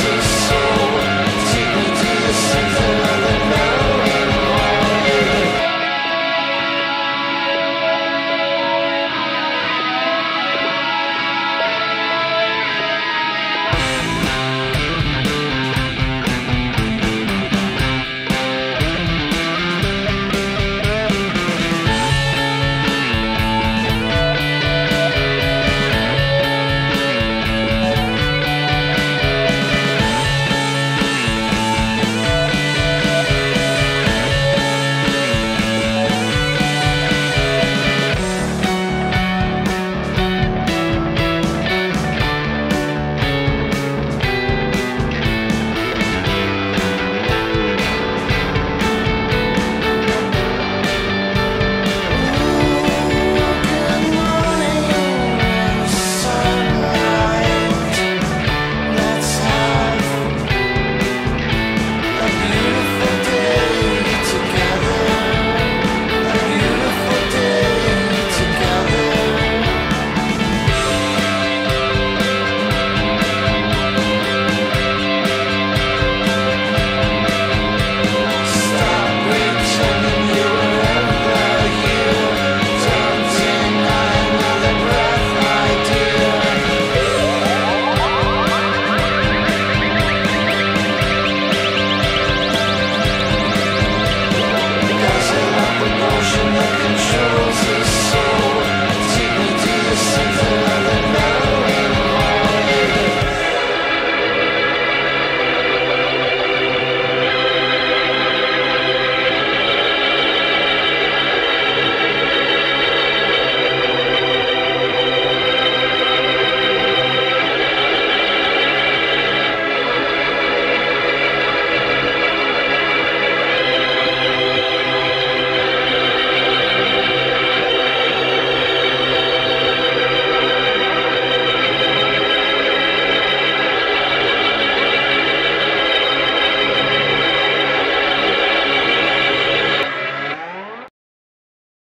Jesus.